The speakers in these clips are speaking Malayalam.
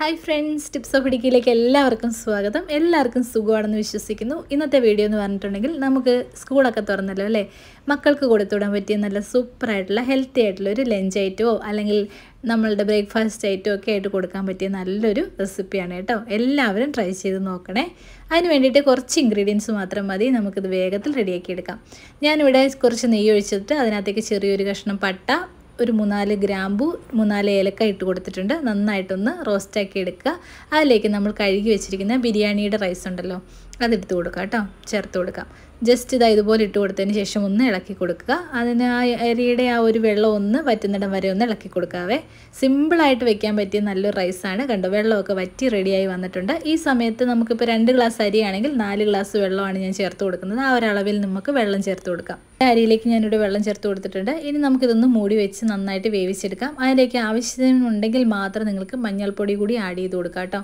ഹായ് ഫ്രണ്ട്സ് ടിപ്സ് ഓഫ് ഇടുക്കിയിലേക്ക് എല്ലാവർക്കും സ്വാഗതം. എല്ലാവർക്കും സുഖമാണെന്ന് വിശ്വസിക്കുന്നു. ഇന്നത്തെ വീഡിയോ എന്ന് പറഞ്ഞിട്ടുണ്ടെങ്കിൽ നമുക്ക് സ്കൂളൊക്കെ തുറന്നല്ലോ അല്ലേ? മക്കൾക്ക് കൊടുത്തുവിടാൻ പറ്റിയ നല്ല സൂപ്പറായിട്ടുള്ള ഹെൽത്തി ആയിട്ടുള്ള ഒരു ലഞ്ച് ഐറ്റമോ അല്ലെങ്കിൽ നമ്മളുടെ ബ്രേക്ക്ഫാസ്റ്റ് ഐറ്റമോ ഒക്കെ ആയിട്ട് കൊടുക്കാൻ പറ്റിയ നല്ലൊരു റെസിപ്പിയാണ് കേട്ടോ. എല്ലാവരും ട്രൈ ചെയ്ത് നോക്കണേ. അതിന് വേണ്ടിയിട്ട് കുറച്ച് ഇൻഗ്രീഡിയൻസ് മാത്രം മതി. നമുക്കിത് വേഗത്തിൽ റെഡിയാക്കി എടുക്കാം. ഞാനിവിടെ കുറച്ച് നെയ്യ് ഒഴിച്ചിട്ട് അതിനകത്തേക്ക് ചെറിയൊരു കഷ്ണം പട്ട ഒരു മൂന്നാൽ ഗ്രാമ്പു മൂന്നാൽ ഏലക്ക ഇട്ട് കൊടുത്തിട്ടുണ്ട്. നന്നായിട്ടൊന്ന് റോസ്റ്റാക്കി എടുക്കുക. അതിലേക്ക് നമ്മൾ കഴുകി വെച്ചിരിക്കുന്ന ബിരിയാണിയുടെ റൈസ് ഉണ്ടല്ലോ. അതെടുത്ത് കൊടുക്കുക കേട്ടോ. ചേർത്ത് കൊടുക്കാം. ജസ്റ്റ് ഇതാ ഇതുപോലെ ഇട്ട് കൊടുത്തതിന് ശേഷം ഒന്ന് ഇളക്കി കൊടുക്കുക. അതിന് ആ അരിയുടെ ആ ഒരു വെള്ളം ഒന്ന് വറ്റുന്നിടം വരെ ഒന്ന് ഇളക്കി കൊടുക്കാവേ. സിമ്പിളായിട്ട് വെക്കാൻ പറ്റിയ നല്ലൊരു റൈസാണ് കണ്ടോ വെള്ളമൊക്കെ വറ്റി റെഡിയായി വന്നിട്ടുണ്ട്. ഈ സമയത്ത് നമുക്കിപ്പോൾ രണ്ട് ഗ്ലാസ് അരിയാണെങ്കിൽ നാല് ഗ്ലാസ് വെള്ളമാണ് ഞാൻ ചേർത്ത് കൊടുക്കുന്നത്. ആ ഒരളവിൽ നമുക്ക് വെള്ളം ചേർത്ത് കൊടുക്കാം. അരിയിലേക്ക് ഞാനിവിടെ വെള്ളം ചേർത്ത് കൊടുത്തിട്ടുണ്ട്. ഇനി നമുക്കിതൊന്ന് മൂടി വെച്ച് നന്നായിട്ട് വേവിച്ചെടുക്കാം. അതിലേക്ക് ആവശ്യമുണ്ടെങ്കിൽ മാത്രം നിങ്ങൾക്ക് മഞ്ഞൾപ്പൊടി കൂടി ആഡ് ചെയ്ത് കൊടുക്കാം കേട്ടോ.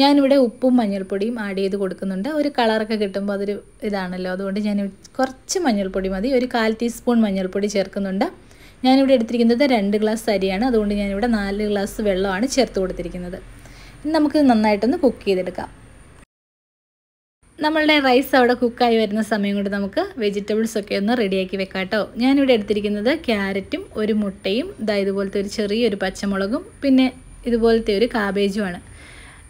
ഞാനിവിടെ ഉപ്പും മഞ്ഞൾപ്പൊടിയും ആഡ് ചെയ്ത് കൊടുക്കുന്നുണ്ട്. ഒരു കളറൊക്കെ കിട്ടുമ്പോൾ അതൊരു ഇതാണല്ലോ. അതുകൊണ്ട് ഞാൻ കുറച്ച് മഞ്ഞൾപ്പൊടി മതി. ഒരു കാൽ ടീസ്പൂൺ മഞ്ഞൾപ്പൊടി ചേർക്കുന്നുണ്ട്. ഞാനിവിടെ എടുത്തിരിക്കുന്നത് രണ്ട് ഗ്ലാസ് അരിയാണ്. അതുകൊണ്ട് ഞാനിവിടെ നാല് ഗ്ലാസ് വെള്ളമാണ് ചേർത്ത് കൊടുത്തിരിക്കുന്നത്. നമുക്ക് നന്നായിട്ടൊന്ന് കുക്ക് ചെയ്തെടുക്കാം. നമ്മളുടെ റൈസ് അവിടെ കുക്കായി വരുന്ന സമയം കൊണ്ട് നമുക്ക് വെജിറ്റബിൾസ് ഒക്കെ ഒന്ന് റെഡിയാക്കി വെക്കാം കേട്ടോ ഞാനിവിടെ എടുത്തിരിക്കുന്നത് ക്യാരറ്റും ഒരു മുട്ടയും ഇതാ ഇതുപോലത്തെ ഒരു ചെറിയൊരു പച്ചമുളകും പിന്നെ ഇതുപോലത്തെ ഒരു കാബേജുമാണ്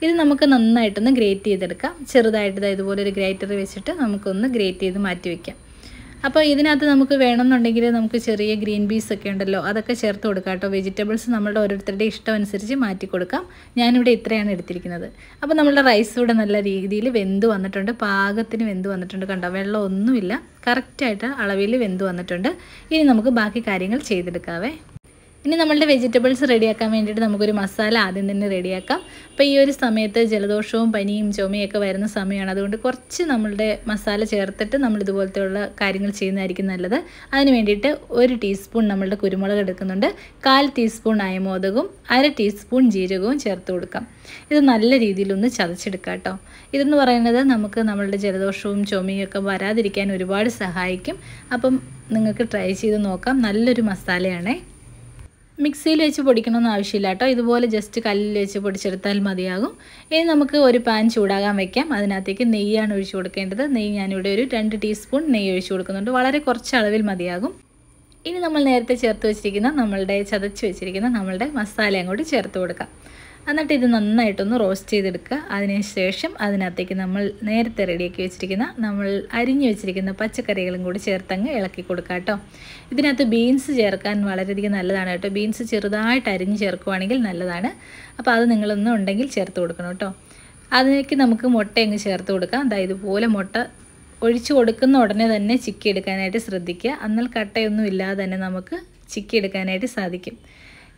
ഇത് നമുക്ക് നന്നായിട്ടൊന്ന് ഗ്രേറ്റ് ചെയ്തെടുക്കാം. ചെറുതായിട്ട് ഇതാ ഇതുപോലെ ഒരു ഗ്രേറ്റർ വെച്ചിട്ട് നമുക്കൊന്ന് ഗ്രേറ്റ് ചെയ്ത് മാറ്റി വയ്ക്കാം അപ്പോൾ ഇതിനകത്ത് നമുക്ക് വേണമെന്നുണ്ടെങ്കിൽ നമുക്ക് ചെറിയ ഗ്രീൻ പീസ് ഒക്കെ ഉണ്ടല്ലോ അതൊക്കെ ചേർത്ത് കൊടുക്കാം കേട്ടോ. വെജിറ്റബിൾസ് നമ്മളുടെ ഓരോരുത്തരുടെ ഇഷ്ടം അനുസരിച്ച് മാറ്റി കൊടുക്കാം. ഞാനിവിടെ ഇത്രയാണ് എടുത്തിരിക്കുന്നത്. അപ്പോൾ നമ്മളുടെ റൈസ് ഇവിടെ നല്ല രീതിയിൽ വെന്ത് വന്നിട്ടുണ്ട്. പാകത്തിന് വെന്ത് വന്നിട്ടുണ്ട് കണ്ടോ? വെള്ളമൊന്നുമില്ല കറക്റ്റായിട്ട് അളവിൽ വെന്ത് വന്നിട്ടുണ്ട്. ഇനി നമുക്ക് ബാക്കി കാര്യങ്ങൾ ചെയ്തെടുക്കാവേ. ഇനി നമ്മളുടെ വെജിറ്റബിൾസ് റെഡിയാക്കാൻ വേണ്ടിയിട്ട് നമുക്കൊരു മസാല ആദ്യം തന്നെ റെഡിയാക്കാം അപ്പോൾ ഈ ഒരു സമയത്ത് ജലദോഷവും പനിയും ചുമയൊക്കെ വരുന്ന സമയമാണ്. അതുകൊണ്ട് കുറച്ച് നമ്മളുടെ മസാല ചേർത്തിട്ട് നമ്മൾ ഇതുപോലത്തെയുള്ള കാര്യങ്ങൾ ചെയ്യുന്നതായിരിക്കും നല്ലത്. അതിന് വേണ്ടിയിട്ട് ഒരു ടീസ്പൂൺ നമ്മളുടെ കുരുമുളക് എടുക്കുന്നുണ്ട്. കാൽ ടീസ്പൂൺ അയമോദകവും അര ടീസ്പൂൺ ജീരകവും ചേർത്ത് കൊടുക്കാം. ഇത് നല്ല രീതിയിലൊന്ന് ചതച്ചെടുക്കാം കേട്ടോ. ഇതെന്ന് പറയുന്നത് നമുക്ക് നമ്മളുടെ ജലദോഷവും ചുമയും ഒക്കെ വരാതിരിക്കാൻ ഒരുപാട് സഹായിക്കും. അപ്പം നിങ്ങൾക്ക് ട്രൈ ചെയ്ത് നോക്കാം. നല്ലൊരു മസാലയാണേ മിക്സിയിൽ വെച്ച് പൊടിക്കണമെന്ന് ആവശ്യമില്ല കേട്ടോ. ഇതുപോലെ ജസ്റ്റ് കല്ലിൽ വെച്ച് പൊടിച്ചെടുത്താൽ മതിയാകും. ഇനി നമുക്ക് ഒരു പാൻ ചൂടാകാൻ വെക്കാം. അതിനകത്തേക്ക് നെയ്യാണ് ഒഴിച്ചു കൊടുക്കേണ്ടത്. നെയ്യ് ഞാനിവിടെ ഒരു രണ്ട് ടീസ്പൂൺ നെയ്യ് ഒഴിച്ചു കൊടുക്കുന്നുണ്ട്. വളരെ കുറച്ച് അളവിൽ മതിയാകും. ഇനി നമ്മൾ നേരത്തെ ചേർത്ത് വെച്ചിരിക്കുന്ന നമ്മളുടെ ചതച്ച് വെച്ചിരിക്കുന്ന നമ്മളുടെ മസാല അങ്ങോട്ട് ചേർത്ത് കൊടുക്കാം. എന്നിട്ട് ഇത് നന്നായിട്ടൊന്ന് റോസ്റ്റ് ചെയ്തെടുക്കുക. അതിനുശേഷം അതിനകത്തേക്ക് നമ്മൾ നേരത്തെ റെഡിയാക്കി വെച്ചിരിക്കുന്ന നമ്മൾ അരിഞ്ഞു വെച്ചിരിക്കുന്ന പച്ചക്കറികളും കൂടി ചേർത്തങ്ങ് ഇളക്കി കൊടുക്കുക കേട്ടോ. ഇതിനകത്ത് ബീൻസ് ചേർക്കാൻ വളരെയധികം നല്ലതാണ് കേട്ടോ. ബീൻസ് ചെറുതായിട്ട് അരിഞ്ഞ് ചേർക്കുവാണെങ്കിൽ നല്ലതാണ്. അപ്പോൾ അത് നിങ്ങളൊന്നും ഉണ്ടെങ്കിൽ ചേർത്ത് കൊടുക്കണം കേട്ടോ. അതിലേക്ക് നമുക്ക് മുട്ടയങ്ങ് ചേർത്ത് കൊടുക്കാം. അതായത് ഇതുപോലെ മുട്ട ഒഴിച്ചു കൊടുക്കുന്ന ഉടനെ തന്നെ ചിക്കി എടുക്കാനായിട്ട് ശ്രദ്ധിക്കുക. എന്നാൽ കട്ടയൊന്നും ഇല്ലാതെ തന്നെ നമുക്ക് ചിക്കി എടുക്കാനായിട്ട് സാധിക്കും.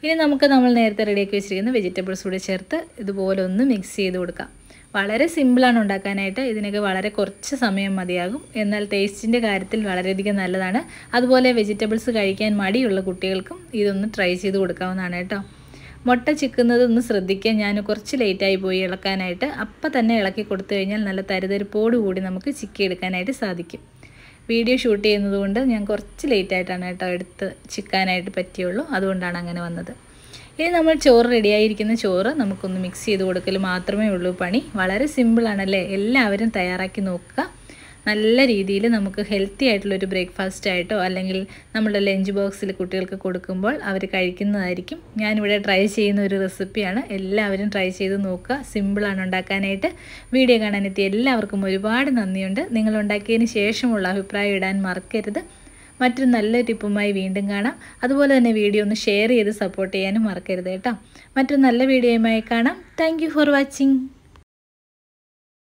ഇനി നമുക്ക് നമ്മൾ നേരത്തെ റെഡിയാക്കി വെച്ചിരിക്കുന്ന വെജിറ്റബിൾസ് കൂടി ചേർത്ത് ഇതുപോലെ ഒന്ന് മിക്സ് ചെയ്ത് കൊടുക്കാം. വളരെ സിമ്പിളാണ് ഉണ്ടാക്കാനായിട്ട്. ഇതിനൊക്കെ വളരെ കുറച്ച് സമയം മതിയാകും. എന്നാൽ ടേസ്റ്റിന്റെ കാര്യത്തിൽ വളരെയധികം നല്ലതാണ്. അതുപോലെ വെജിറ്റബിൾസ് കഴിക്കാൻ മടിയുള്ള കുട്ടികൾക്കും ഇതൊന്ന് ട്രൈ ചെയ്ത് കൊടുക്കാവുന്നതാണ് കേട്ടോ. മുട്ട ചിക്കുന്നത് ഒന്ന് ശ്രദ്ധിക്കാൻ ഞാൻ കുറച്ച് ലേറ്റായി പോയി ഇളക്കാനായിട്ട്. അപ്പം തന്നെ ഇളക്കി കൊടുത്തു കഴിഞ്ഞാൽ നല്ല തരിതരിപ്പോടു കൂടി നമുക്ക് ചിക്കി എടുക്കാനായിട്ട് സാധിക്കും. വീഡിയോ ഷൂട്ട് ചെയ്യുന്നത് കൊണ്ട് ഞാൻ കുറച്ച് ലേറ്റായിട്ടാണ് കേട്ടോ എടുത്ത് ചിക്കാനായിട്ട് പറ്റിയുള്ളൂ. അതുകൊണ്ടാണ് അങ്ങനെ വന്നത്. ഇനി നമ്മൾ ചോറ് റെഡിയായിരിക്കുന്ന ചോറ് നമുക്കൊന്ന് മിക്സ് ചെയ്ത് കൊടുക്കൽ മാത്രമേ ഉള്ളൂ പണി. വളരെ സിമ്പിളാണല്ലേ എല്ലാവരും തയ്യാറാക്കി നോക്കുക. നല്ല രീതിയിൽ നമുക്ക് ഹെൽത്തി ആയിട്ടുള്ളൊരു ബ്രേക്ക്ഫാസ്റ്റ് ആയിട്ടോ അല്ലെങ്കിൽ നമ്മുടെ ലഞ്ച് ബോക്സിൽ കുട്ടികൾക്ക് കൊടുക്കുമ്പോൾ അവർ കഴിക്കുന്നതായിരിക്കും. ഞാനിവിടെ ട്രൈ ചെയ്യുന്ന ഒരു റെസിപ്പിയാണ് എല്ലാവരും ട്രൈ ചെയ്ത് നോക്കുക. സിമ്പിളാണ് ഉണ്ടാക്കാനായിട്ട്. വീഡിയോ കാണാനെത്തിയ എല്ലാവർക്കും ഒരുപാട് നന്ദിയുണ്ട്. നിങ്ങൾ ഉണ്ടാക്കിയതിന് ശേഷമുള്ള അഭിപ്രായം ഇടാൻ മറക്കരുത്. മറ്റൊരു നല്ല ടിപ്പുമായി വീണ്ടും കാണാം. അതുപോലെ തന്നെ വീഡിയോ ഒന്ന് ഷെയർ ചെയ്ത് സപ്പോർട്ട് ചെയ്യാനും മറക്കരുത് കേട്ടോ. മറ്റൊരു നല്ല വീഡിയോയുമായി കാണാം. Thank for watching